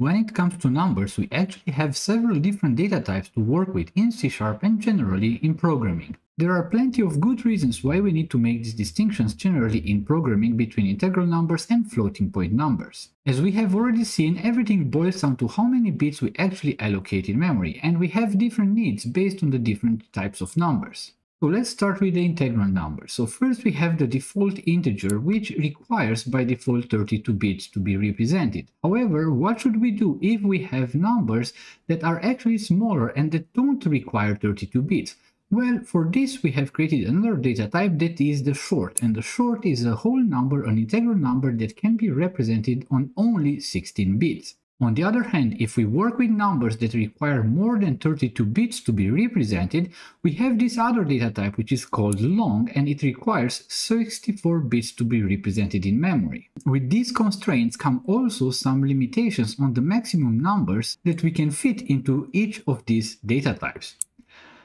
When it comes to numbers, we actually have several different data types to work with in C Sharp and generally in programming. There are plenty of good reasons why we need to make these distinctions generally in programming between integral numbers and floating point numbers. As we have already seen, everything boils down to how many bits we actually allocate in memory, and we have different needs based on the different types of numbers. So let's start with the integral number. So first we have the default integer, which requires by default 32 bits to be represented. However, what should we do if we have numbers that are actually smaller and that don't require 32 bits? Well, for this we have created another data type that is the short, and the short is a whole number, an integral number that can be represented on only 16 bits. On the other hand, if we work with numbers that require more than 32 bits to be represented, we have this other data type which is called long and it requires 64 bits to be represented in memory. With these constraints come also some limitations on the maximum numbers that we can fit into each of these data types.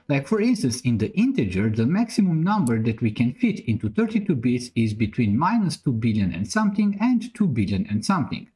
Like for instance, in the integer, the maximum number that we can fit into 32 bits is between minus 2 billion and something and 2 billion and something.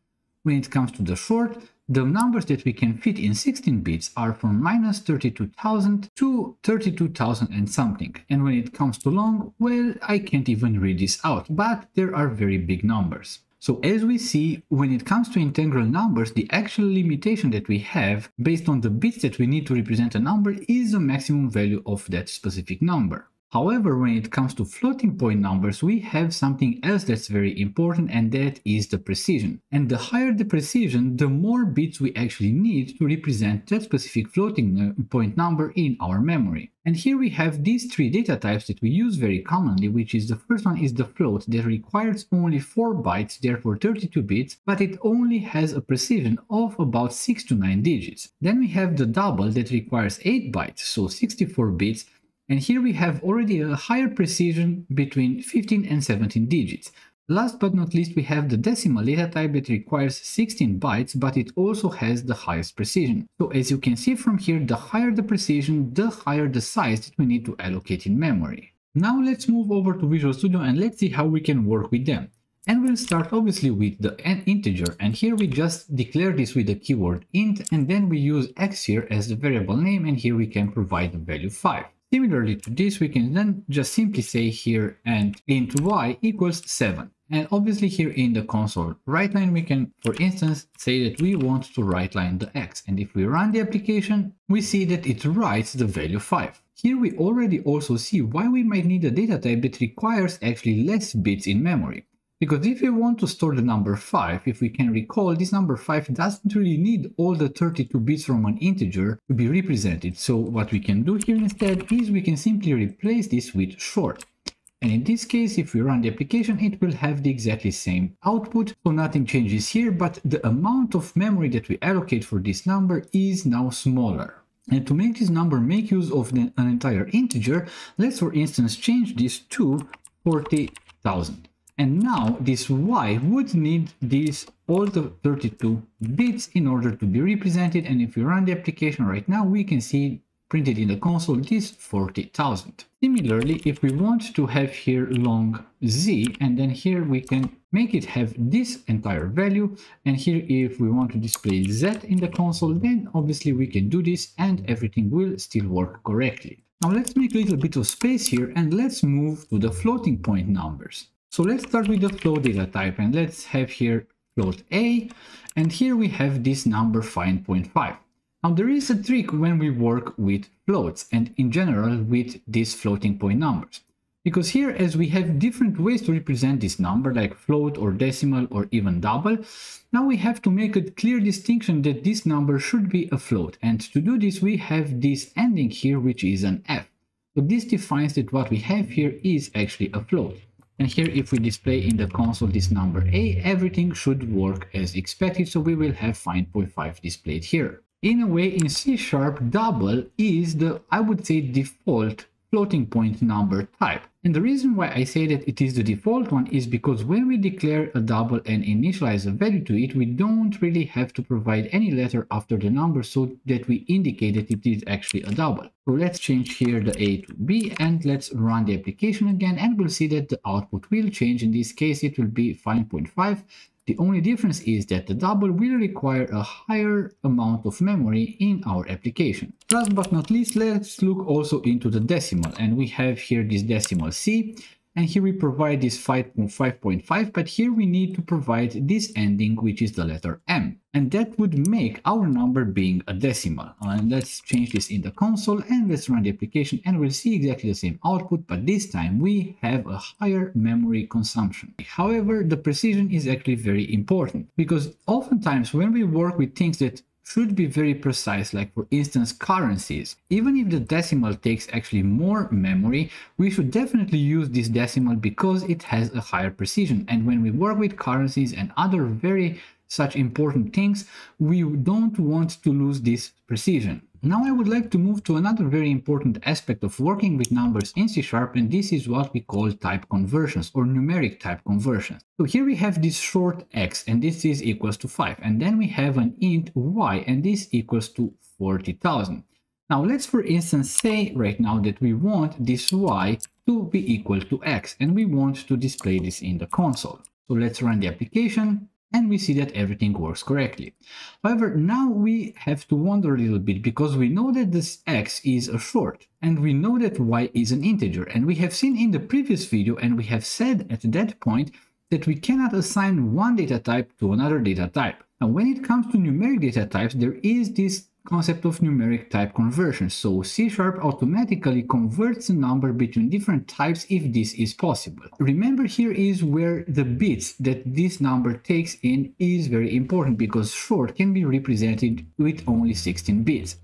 When it comes to the short, the numbers that we can fit in 16 bits are from minus 32,000 to 32,000 and something. And when it comes to long, well, I can't even read this out, but there are very big numbers. So as we see, when it comes to integral numbers, the actual limitation that we have based on the bits that we need to represent a number is the maximum value of that specific number. However, when it comes to floating point numbers, we have something else that's very important and that is the precision. And the higher the precision, the more bits we actually need to represent that specific floating uh, point number in our memory. And here we have these three data types that we use very commonly, which is the first one is the float that requires only 4 bytes, therefore 32 bits, but it only has a precision of about 6 to 9 digits. Then we have the double that requires 8 bytes, so 64 bits, and here we have already a higher precision between 15 and 17 digits. Last but not least, we have the decimal data type that requires 16 bytes, but it also has the highest precision. So as you can see from here, the higher the precision, the higher the size that we need to allocate in memory. Now let's move over to Visual Studio and let's see how we can work with them. And we'll start obviously with the integer and here we just declare this with the keyword int and then we use x here as the variable name and here we can provide the value 5. Similarly to this, we can then just simply say here and int y equals 7. And obviously here in the console write line, we can, for instance, say that we want to write line the x. And if we run the application, we see that it writes the value 5. Here we already also see why we might need a data type that requires actually less bits in memory. Because if we want to store the number 5, if we can recall, this number 5 doesn't really need all the 32 bits from an integer to be represented. So what we can do here instead is we can simply replace this with short. And in this case, if we run the application, it will have the exactly same output. So nothing changes here, but the amount of memory that we allocate for this number is now smaller. And to make this number make use of an entire integer, let's for instance change this to 40,000. And now this y would need these all the 32 bits in order to be represented. And if we run the application right now, we can see printed in the console this 40,000. Similarly, if we want to have here long z, and then here we can make it have this entire value. And here, if we want to display z in the console, then obviously we can do this and everything will still work correctly. Now let's make a little bit of space here and let's move to the floating point numbers. So let's start with the float data type and let's have here float a and here we have this number 5.5. Now there is a trick when we work with floats and in general with these floating point numbers. Because here as we have different ways to represent this number like float or decimal or even double, now we have to make a clear distinction that this number should be a float and to do this we have this ending here which is an f. So this defines that what we have here is actually a float. And here, if we display in the console this number a, everything should work as expected, so we will have 5.5 displayed here. In a way, in C Sharp, double is the, I would say, default floating point number type. And the reason why I say that it is the default one is because when we declare a double and initialize a value to it, we don't really have to provide any letter after the number so that we indicate that it is actually a double. So let's change here the A to B and let's run the application again and we'll see that the output will change. In this case, it will be 5.5 The only difference is that the double will require a higher amount of memory in our application. Last but not least, let's look also into the decimal and we have here this decimal C and here we provide this 5.5.5 but here we need to provide this ending which is the letter M. And that would make our number being a decimal. And let's change this in the console and let's run the application and we'll see exactly the same output but this time we have a higher memory consumption. However the precision is actually very important because oftentimes when we work with things that should be very precise, like for instance currencies. Even if the decimal takes actually more memory, we should definitely use this decimal because it has a higher precision. And when we work with currencies and other very such important things, we don't want to lose this precision. Now I would like to move to another very important aspect of working with numbers in C Sharp and this is what we call type conversions or numeric type conversions. So here we have this short x and this is equals to 5 and then we have an int y and this equals to 40,000. Now let's for instance say right now that we want this y to be equal to x and we want to display this in the console. So let's run the application and we see that everything works correctly. However, now we have to wonder a little bit because we know that this x is a short and we know that y is an integer and we have seen in the previous video and we have said at that point that we cannot assign one data type to another data type. And when it comes to numeric data types there is this concept of numeric type conversion. So C Sharp automatically converts a number between different types if this is possible. Remember here is where the bits that this number takes in is very important because short can be represented with only 16 bits.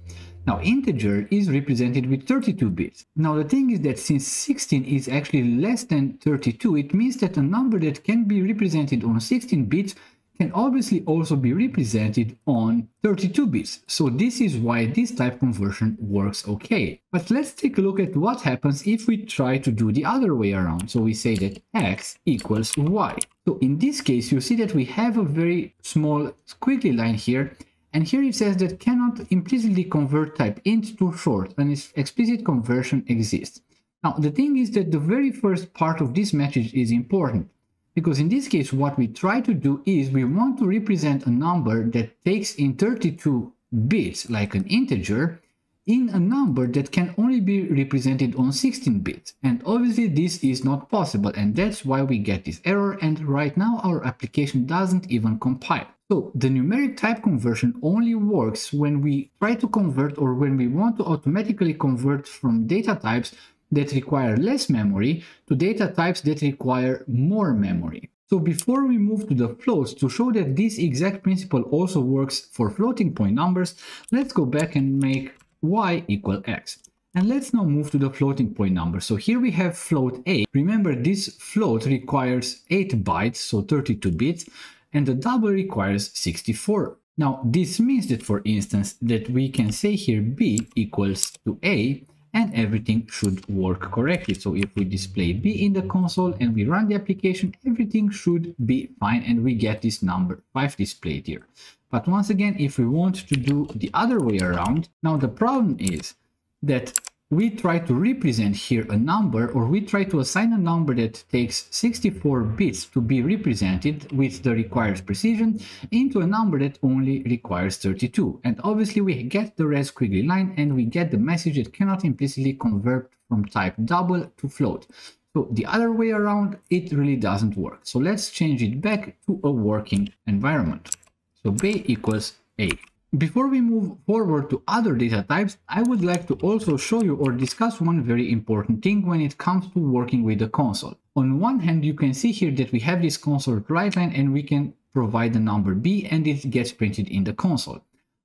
Now integer is represented with 32 bits. Now the thing is that since 16 is actually less than 32, it means that a number that can be represented on 16 bits can obviously also be represented on 32 bits. So this is why this type conversion works okay. But let's take a look at what happens if we try to do the other way around. So we say that x equals y. So in this case, you see that we have a very small squiggly line here. And here it says that cannot implicitly convert type int to short, an explicit conversion exists. Now, the thing is that the very first part of this message is important. Because in this case, what we try to do is we want to represent a number that takes in 32 bits, like an integer, in a number that can only be represented on 16 bits. And obviously this is not possible and that's why we get this error and right now our application doesn't even compile. So the numeric type conversion only works when we try to convert or when we want to automatically convert from data types that require less memory to data types that require more memory. So before we move to the floats, to show that this exact principle also works for floating point numbers, let's go back and make y equal x. And let's now move to the floating point number. So here we have float a. Remember this float requires 8 bytes, so 32 bits, and the double requires 64. Now this means that for instance that we can say here b equals to a and everything should work correctly. So if we display B in the console and we run the application, everything should be fine and we get this number 5 displayed here. But once again, if we want to do the other way around, now the problem is that we try to represent here a number or we try to assign a number that takes 64 bits to be represented with the required precision into a number that only requires 32 and obviously we get the red squiggly line and we get the message that cannot implicitly convert from type double to float. So the other way around it really doesn't work. So let's change it back to a working environment. So b equals a before we move forward to other data types, I would like to also show you or discuss one very important thing when it comes to working with the console. On one hand, you can see here that we have this console write line and we can provide the number b and it gets printed in the console.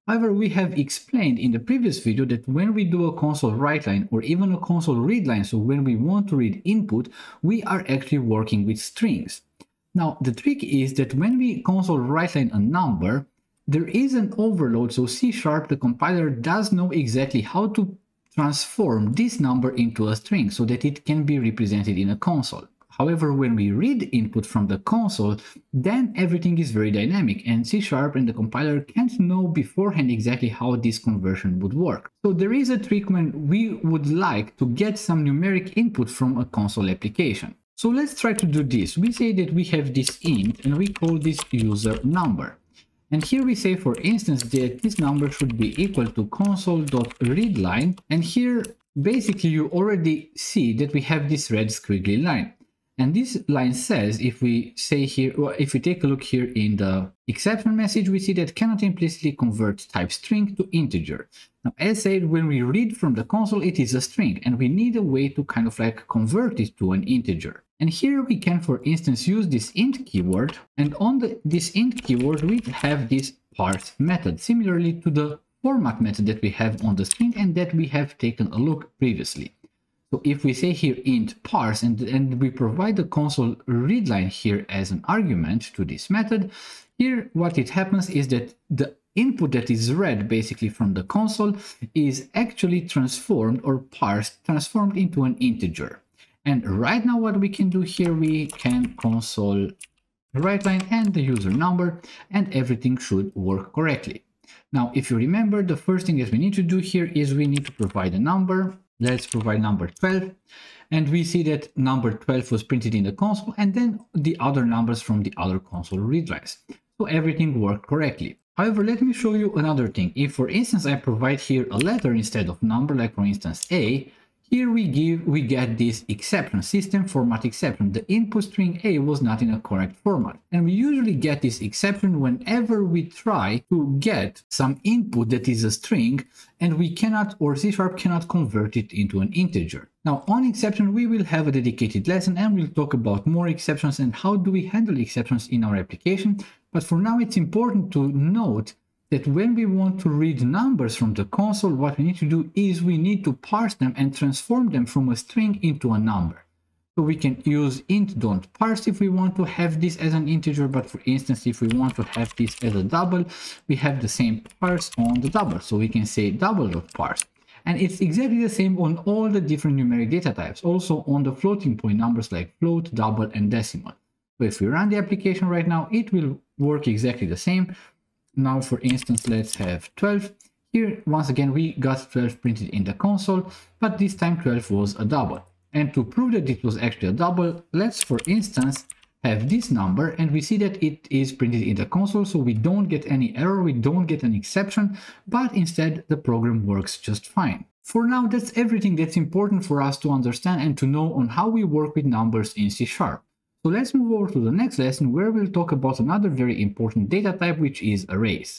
However, we have explained in the previous video that when we do a console write line or even a console read line, so when we want to read input, we are actually working with strings. Now, the trick is that when we console write line a number, there is an overload, so C Sharp, the compiler, does know exactly how to transform this number into a string so that it can be represented in a console. However, when we read input from the console, then everything is very dynamic and C Sharp and the compiler can't know beforehand exactly how this conversion would work. So there is a trick when we would like to get some numeric input from a console application. So let's try to do this. We say that we have this int and we call this user number. And here we say, for instance, that this number should be equal to console.readline. And here, basically, you already see that we have this red squiggly line. And this line says, if we say here, or if we take a look here in the exception message, we see that cannot implicitly convert type string to integer. Now, as I said, when we read from the console, it is a string, and we need a way to kind of like convert it to an integer. And here we can, for instance, use this int keyword, and on the, this int keyword, we have this parse method, similarly to the format method that we have on the string and that we have taken a look previously. So if we say here int parse and, and we provide the console readline here as an argument to this method, here what it happens is that the input that is read basically from the console is actually transformed or parsed, transformed into an integer. And right now what we can do here, we can console write line and the user number and everything should work correctly. Now, if you remember, the first thing that we need to do here is we need to provide a number Let's provide number 12. And we see that number 12 was printed in the console and then the other numbers from the other console readlines. So everything worked correctly. However, let me show you another thing. If for instance I provide here a letter instead of number, like for instance A, here we give we get this exception, system format exception. The input string A was not in a correct format. And we usually get this exception whenever we try to get some input that is a string and we cannot or C Sharp cannot convert it into an integer. Now on exception we will have a dedicated lesson and we'll talk about more exceptions and how do we handle exceptions in our application. But for now it's important to note that when we want to read numbers from the console, what we need to do is we need to parse them and transform them from a string into a number. So we can use int dot parse if we want to have this as an integer, but for instance, if we want to have this as a double, we have the same parse on the double. So we can say double dot parse. And it's exactly the same on all the different numeric data types, also on the floating point numbers like float, double, and decimal. So if we run the application right now, it will work exactly the same. Now, for instance, let's have 12. Here, once again, we got 12 printed in the console, but this time 12 was a double. And to prove that it was actually a double, let's, for instance, have this number and we see that it is printed in the console so we don't get any error we don't get an exception but instead the program works just fine for now that's everything that's important for us to understand and to know on how we work with numbers in c sharp so let's move over to the next lesson where we'll talk about another very important data type which is arrays.